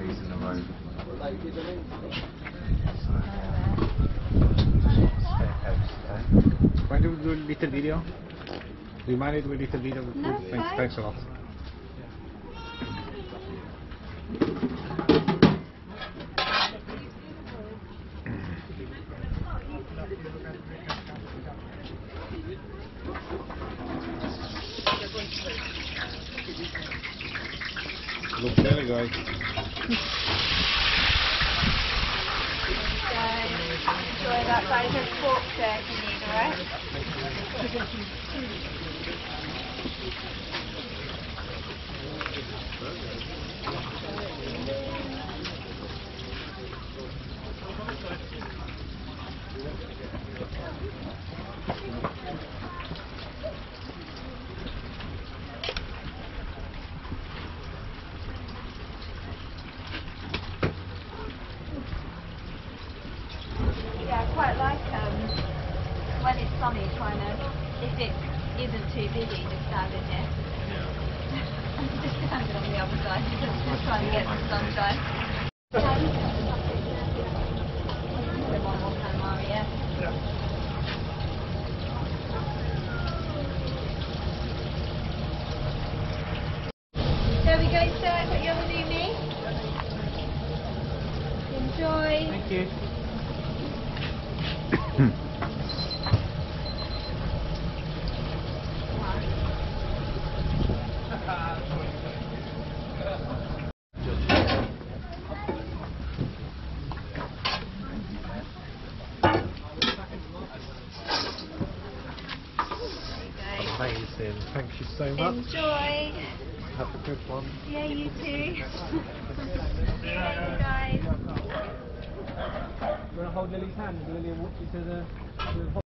days in a row. Why do we do a little video? Do you mind if we do a little video? with No, food? thanks, thanks a lot. Looks very good. Enjoy that guys. There's fork there if you need, alright? When it's sunny trying to, if it isn't too busy, just standing here. just standing on the other side, just trying to get some sunshine. One more time, Maria. There we go, sir. Got your halloumi. Enjoy. Thank you. There you Amazing. Thank you so much. Enjoy. Have a good one. Yeah, you too. See you later, guys. You want to hold Lily's hand? Lily will walk you to the, to the